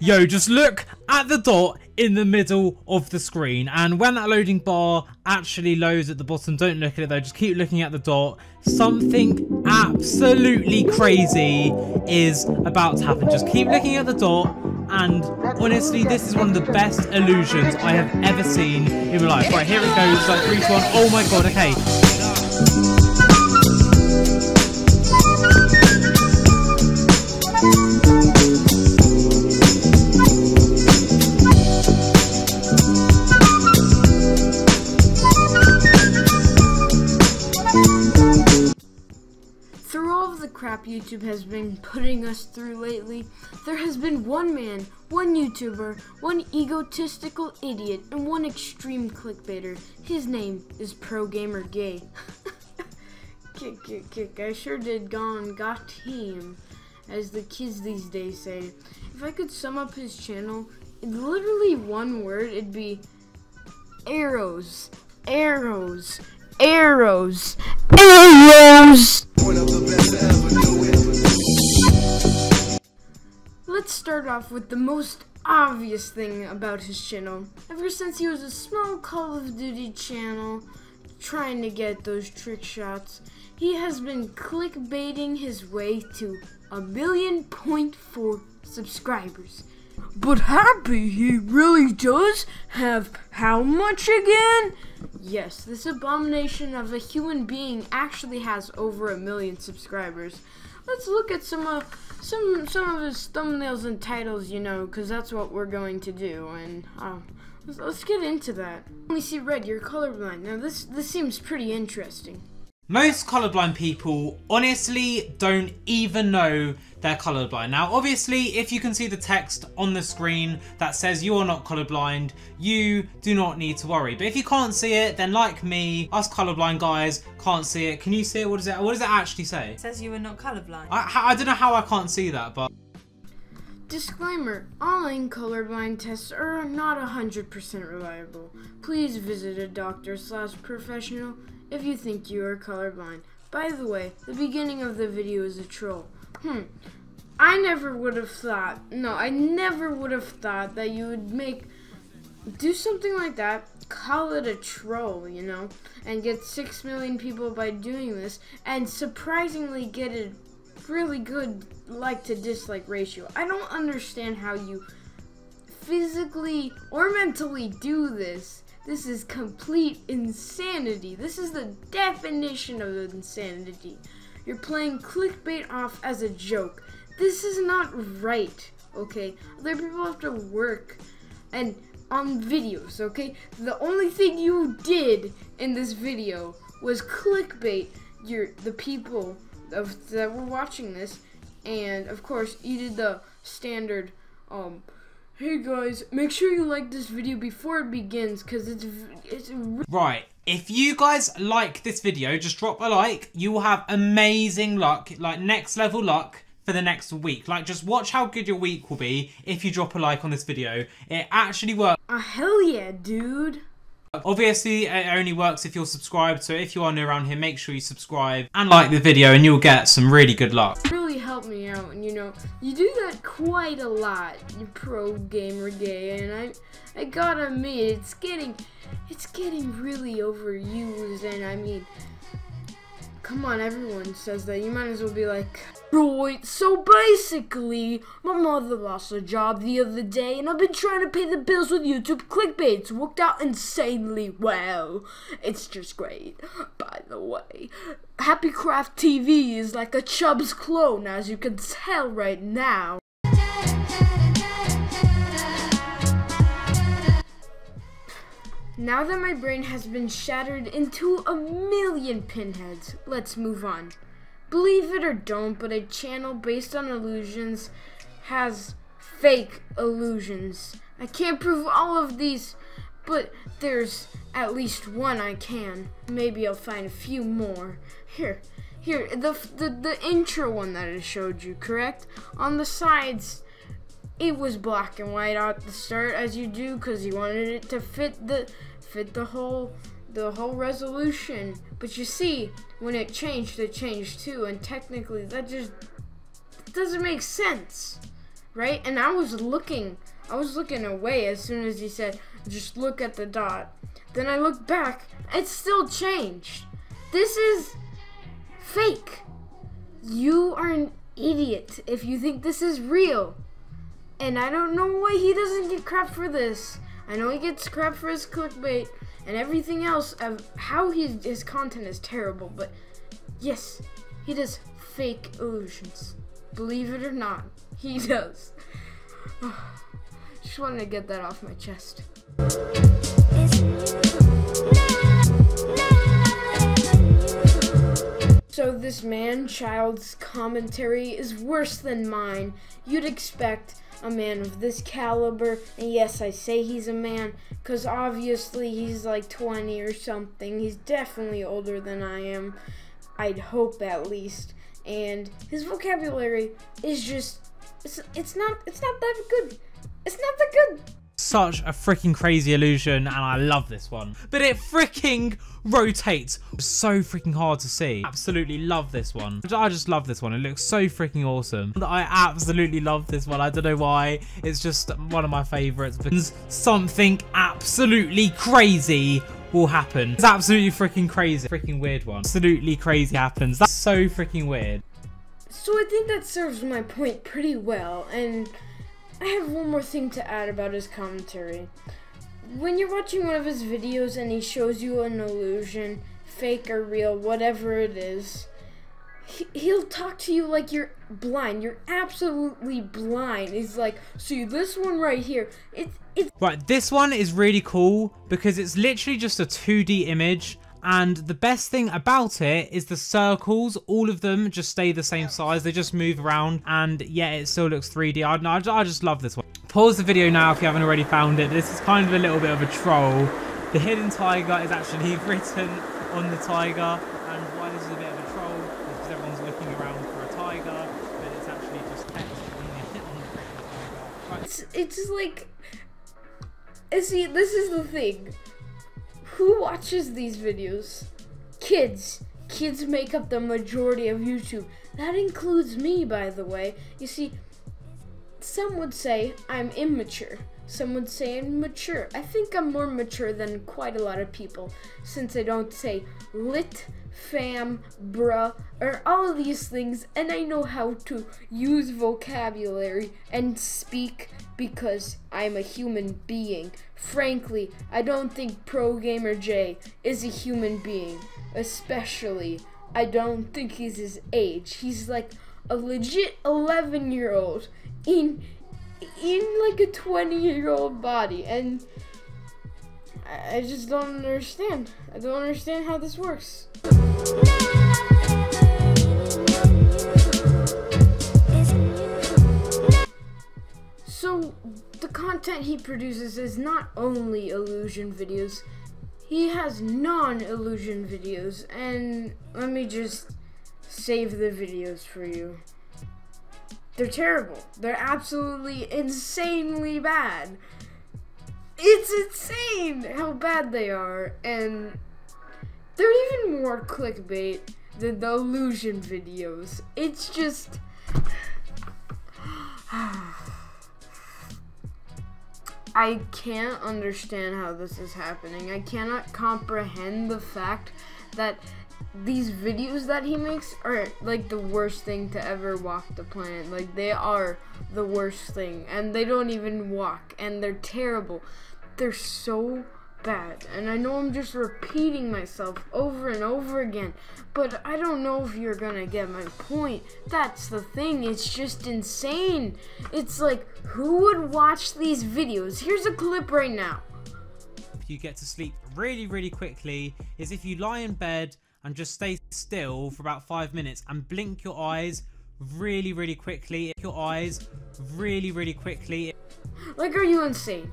Yo, just look at the dot in the middle of the screen. And when that loading bar actually loads at the bottom, don't look at it though, just keep looking at the dot. Something absolutely crazy is about to happen. Just keep looking at the dot. And honestly, this is one of the best illusions I have ever seen in my life. Right, here it goes, like 3 to 1. Oh my god, okay. Crap YouTube has been putting us through lately, there has been one man, one YouTuber, one egotistical idiot, and one extreme clickbaiter. His name is Pro Gamer Gay. kick, kick, kick. I sure did gone got him, as the kids these days say. If I could sum up his channel, in literally one word, it'd be arrows, arrows, arrows, arrows. Let's start off with the most obvious thing about his channel. Ever since he was a small Call of Duty channel trying to get those trick shots, he has been clickbaiting his way to a million point four subscribers. But happy he really does have how much again? Yes, this abomination of a human being actually has over a million subscribers. Let's look at some of some some of his thumbnails and titles, you know, because that's what we're going to do. And um, let's, let's get into that. Only see red. You're colorblind. Now this this seems pretty interesting. Most colorblind people honestly don't even know they're colorblind. Now, obviously, if you can see the text on the screen that says you are not colorblind, you do not need to worry. But if you can't see it, then like me, us colorblind guys can't see it. Can you see it? What does it? What does it actually say? It says you were not colorblind. I, I don't know how I can't see that, but Disclaimer, online colorblind tests are not 100% reliable. Please visit a doctor slash professional if you think you are colorblind. By the way, the beginning of the video is a troll. Hmm. I never would have thought, no, I never would have thought that you would make, do something like that, call it a troll, you know, and get 6 million people by doing this, and surprisingly get a really good like to dislike ratio. I don't understand how you physically or mentally do this. This is complete insanity. This is the definition of insanity. You're playing clickbait off as a joke. This is not right, okay? Other people have to work and on videos, okay? The only thing you did in this video was clickbait your the people of that were watching this and of course you did the standard um hey guys make sure you like this video before it begins because it's it's right. If you guys like this video, just drop a like. You will have amazing luck, like next level luck for the next week. Like just watch how good your week will be if you drop a like on this video. It actually works. a hell yeah dude Obviously, it only works if you're subscribed. So if you are new around here, make sure you subscribe and like the video, and you'll get some really good luck. really helped me out and you know you do that quite a lot you pro gamer gay and i i gotta admit it's getting it's getting really overused and i mean come on everyone says that you might as well be like right so basically my mother lost her job the other day and i've been trying to pay the bills with youtube. Clickbait it's worked out insanely well. It's just great by the way. Happy craft tv is like a Chubb's clone as you can tell right now. Now that my brain has been shattered into a million pinheads, let's move on. Believe it or don't, but a channel based on illusions has fake illusions. I can't prove all of these, but there's at least one I can. Maybe I'll find a few more. Here, here, the the, the intro one that I showed you, correct? On the sides, it was black and white at the start as you do because you wanted it to fit the fit the whole the whole resolution but you see when it changed it changed too and technically that just doesn't make sense right? And I was looking, I was looking away as soon as he said, just look at the dot. Then I looked back, it still changed. This is fake. You are an idiot if you think this is real. And I don't know why he doesn't get crap for this. I know he gets crap for his clickbait and everything else of how his, his content is terrible, but yes, he does fake illusions. Believe it or not, he does. Just wanted to get that off my chest. So this man-child's commentary is worse than mine. You'd expect a man of this caliber, and yes, I say he's a man, because obviously he's like 20 or something. He's definitely older than I am. I'd hope at least. And his vocabulary is just it's, it's not it's not that good. It's not that good such a freaking crazy illusion and I love this one. But it freaking rotates. So freaking hard to see. Absolutely love this one. I just love this one. It looks so freaking awesome. I absolutely love this one. I don't know why. It's just one of my favorites because something absolutely crazy will happen. It's absolutely freaking crazy. Freaking weird one. Absolutely crazy happens. That's so freaking weird. So I think that serves my point pretty well and I have one more thing to add about his commentary. When you're watching one of his videos and he shows you an illusion, fake or real, whatever it is, he'll talk to you like you're blind. You're absolutely blind. He's like, see this one right here. It's it's right. This one is really cool because it's literally just a 2D image and the best thing about it is the circles, all of them just stay the same size. They just move around and yeah, it still looks 3D. I, I, I just love this one. Pause the video now if you haven't already found it. This is kind of a little bit of a troll. The hidden tiger is actually written on the tiger. And why this is a bit of a troll is because everyone's looking around for a tiger, but it's actually just text on the, on the tiger. Right. It's, it's like... See, this is the thing who watches these videos? Kids. Kids make up the majority of YouTube. That includes me, by the way. You see, some would say I'm immature. Some would say I'm mature. I think I'm more mature than quite a lot of people since I don't say lit, fam, bruh, or all of these things, and I know how to use vocabulary and speak because I'm a human being. Frankly, I don't think Pro Gamer Jay is a human being. Especially, I don't think he's his age. He's like a legit 11 year old in in like a 20 year old body and I just don't understand. I don't understand how this works. So, the content he produces is not only illusion videos, he has non-illusion videos, and let me just save the videos for you. They're terrible. They're absolutely insanely bad. It's insane how bad they are, and they're even more clickbait than the illusion videos. It's just... I can't understand how this is happening. I cannot comprehend the fact that these videos that he makes are like the worst thing to ever walk the planet. Like they are the worst thing and they don't even walk and they're terrible. They're so bad. And I know I'm just repeating myself over and over again, but I don't know if you're gonna get my point. That's the thing, it's just insane. It's like, who would watch these videos? Here's a clip right now. If you get to sleep really, really quickly is if you lie in bed and just stay still for about five minutes and blink your eyes really, really quickly. Your eyes really, really quickly. Like, are you insane?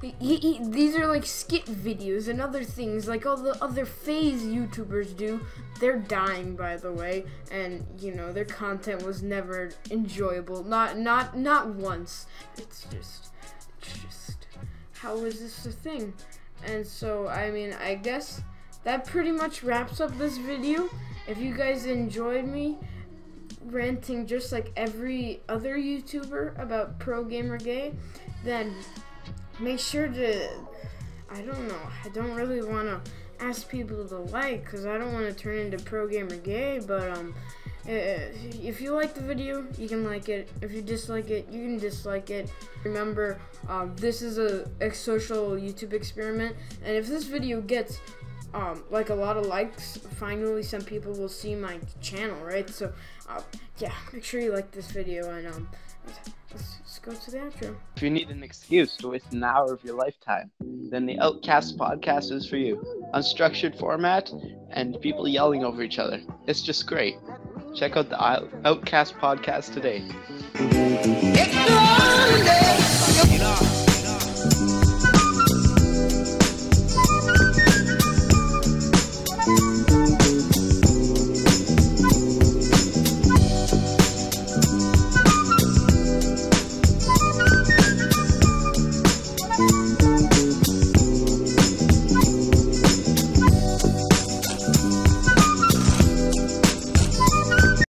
He, he, these are like skit videos and other things like all the other phase YouTubers do. They're dying, by the way, and you know their content was never enjoyable. Not not not once. It's just it's just how is this a thing? And so I mean I guess that pretty much wraps up this video. If you guys enjoyed me, ranting just like every other YouTuber about Pro Gamer Gay, then make sure to. I don't know. I don't really want to ask people to like because I don't want to turn into Pro Gamer Gay, but um. If you like the video, you can like it. If you dislike it, you can dislike it. Remember, um, this is a, a social YouTube experiment, and if this video gets um, like a lot of likes, finally some people will see my channel, right? So, uh, yeah, make sure you like this video, and um, go to the outro. If you need an excuse to waste an hour of your lifetime, then the Outcast podcast is for you. Unstructured format and people yelling over each other. It's just great. Check out the Outcast podcast today. It's the